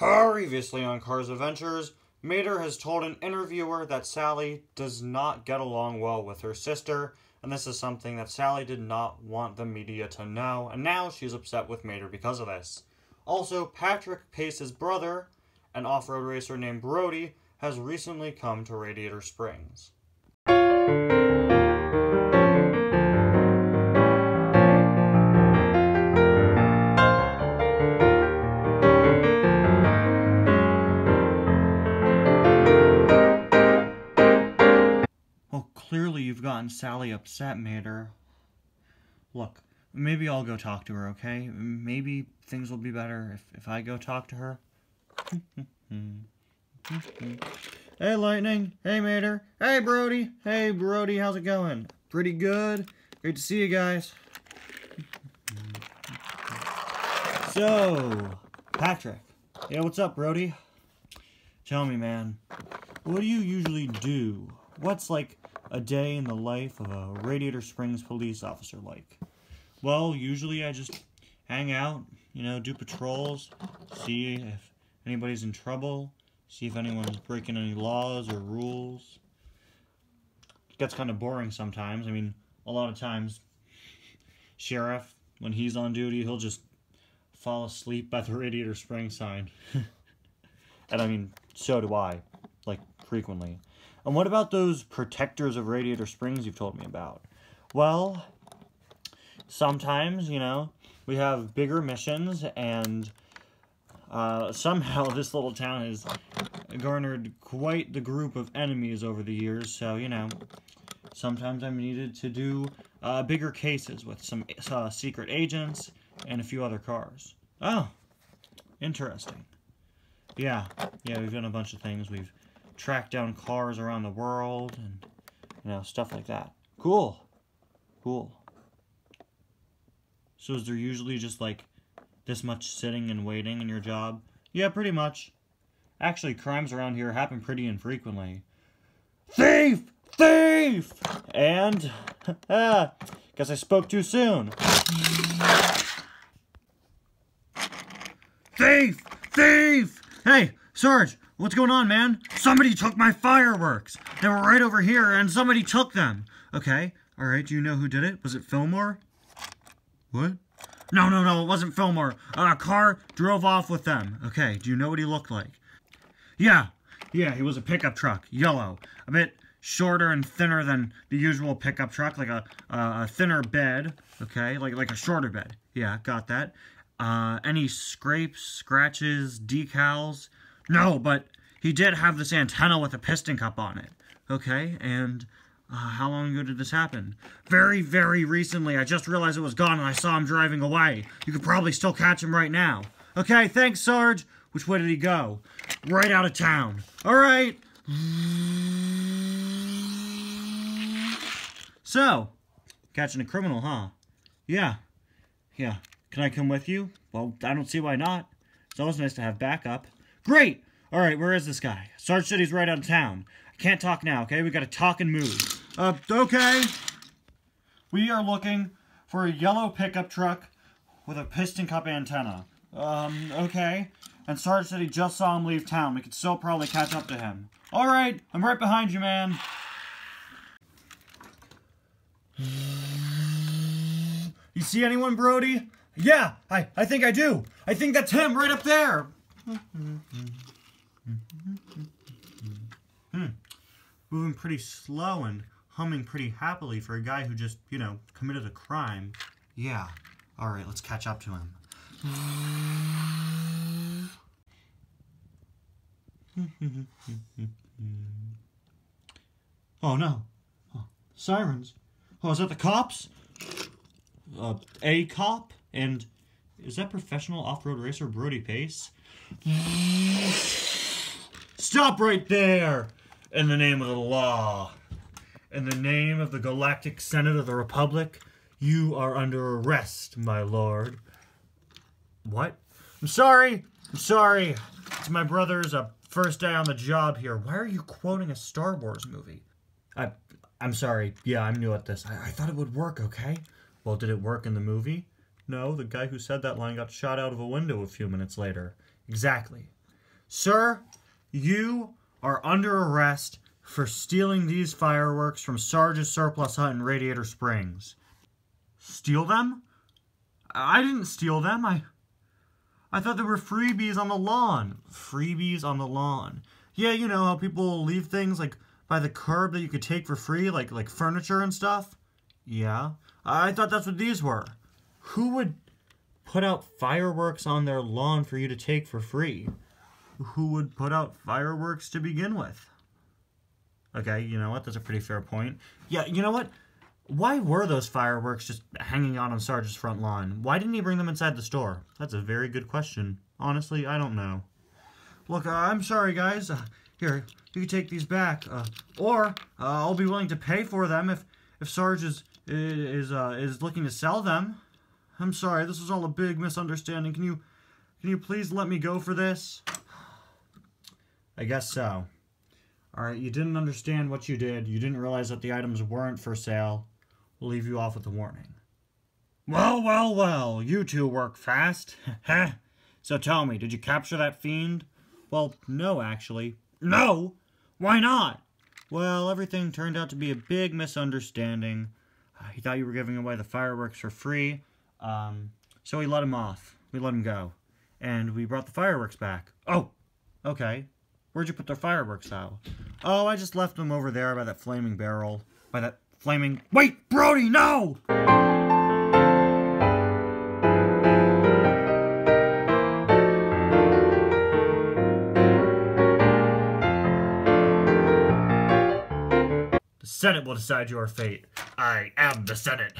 Previously on Cars Adventures, Mater has told an interviewer that Sally does not get along well with her sister, and this is something that Sally did not want the media to know, and now she's upset with Mater because of this. Also, Patrick Pace's brother, an off road racer named Brody, has recently come to Radiator Springs. Well, clearly you've gotten Sally upset, Mater. Look, maybe I'll go talk to her, okay? Maybe things will be better if, if I go talk to her. hey, Lightning. Hey, Mater. Hey, Brody. Hey, Brody. How's it going? Pretty good. Great to see you guys. So, Patrick. Yeah, what's up, Brody? Tell me, man. What do you usually do? What's like a day in the life of a Radiator Springs police officer like? Well, usually I just hang out, you know, do patrols, see if anybody's in trouble, see if anyone's breaking any laws or rules. It gets kind of boring sometimes. I mean, a lot of times, sheriff, when he's on duty, he'll just fall asleep by the Radiator Springs sign. and I mean, so do I, like, frequently. And what about those protectors of Radiator Springs you've told me about? Well, sometimes, you know, we have bigger missions, and uh, somehow this little town has garnered quite the group of enemies over the years, so, you know, sometimes I'm needed to do uh, bigger cases with some uh, secret agents and a few other cars. Oh, interesting. Yeah, yeah, we've done a bunch of things. We've tracked down cars around the world and, you know, stuff like that. Cool. Cool. So is there usually just, like, this much sitting and waiting in your job? Yeah, pretty much. Actually, crimes around here happen pretty infrequently. Thief! Thief! And, ah, guess I spoke too soon. Thief! Thief! Hey, Sarge, what's going on, man? Somebody took my fireworks. They were right over here, and somebody took them. Okay, all right, do you know who did it? Was it Fillmore? What? No, no, no, it wasn't Fillmore. A car drove off with them. Okay, do you know what he looked like? Yeah, yeah, he was a pickup truck, yellow. A bit shorter and thinner than the usual pickup truck, like a, a thinner bed, okay, like, like a shorter bed. Yeah, got that. Uh, any scrapes, scratches, decals? No, but he did have this antenna with a piston cup on it. Okay, and uh, how long ago did this happen? Very, very recently. I just realized it was gone and I saw him driving away. You could probably still catch him right now. Okay, thanks, Sarge. Which way did he go? Right out of town. All right. So, catching a criminal, huh? Yeah. Yeah. Can I come with you? Well, I don't see why not. It's always nice to have backup. Great! Alright, where is this guy? Sarge said he's right out of town. I can't talk now, okay? We gotta talk and move. Uh, okay. We are looking for a yellow pickup truck with a piston cup antenna. Um, okay. And Sarge said he just saw him leave town. We could still probably catch up to him. Alright, I'm right behind you, man. You see anyone, Brody? Yeah, I, I think I do. I think that's him right up there. Hmm. Moving pretty slow and humming pretty happily for a guy who just, you know, committed a crime. Yeah. All right, let's catch up to him. oh no. Oh, sirens. Oh, is that the cops? uh, a cop, and is that professional off-road racer Brody Pace? Stop right there! In the name of the law, in the name of the Galactic Senate of the Republic, you are under arrest, my lord. What? I'm sorry. I'm sorry. It's my brother's uh, first day on the job here. Why are you quoting a Star Wars movie? I, I'm sorry. Yeah, I'm new at this. I, I thought it would work, okay? Well, did it work in the movie? No, the guy who said that line got shot out of a window a few minutes later. Exactly. Sir, you are under arrest for stealing these fireworks from Sarge's Surplus Hut in Radiator Springs. Steal them? I didn't steal them. I I thought there were freebies on the lawn. Freebies on the lawn. Yeah, you know how people leave things like by the curb that you could take for free, like like furniture and stuff? Yeah. I thought that's what these were. Who would put out fireworks on their lawn for you to take for free? Who would put out fireworks to begin with? Okay, you know what? That's a pretty fair point. Yeah, you know what? Why were those fireworks just hanging out on Sarge's front lawn? Why didn't he bring them inside the store? That's a very good question. Honestly, I don't know. Look, uh, I'm sorry, guys. Uh, here, you can take these back. Uh, or, uh, I'll be willing to pay for them if, if Sarge is, is, uh, is looking to sell them. I'm sorry, this was all a big misunderstanding. Can you, can you please let me go for this? I guess so. Alright, you didn't understand what you did. You didn't realize that the items weren't for sale. We'll leave you off with a warning. Well, well, well, you two work fast. So tell me, did you capture that fiend? Well, no, actually. No? Why not? Well, everything turned out to be a big misunderstanding. Uh, he thought you were giving away the fireworks for free, um, so we let him off. We let him go. And we brought the fireworks back. Oh, okay. Where'd you put the fireworks out? Oh, I just left them over there by that flaming barrel. By that flaming... Wait, Brody, no! The Senate will decide your fate. I am the Senate.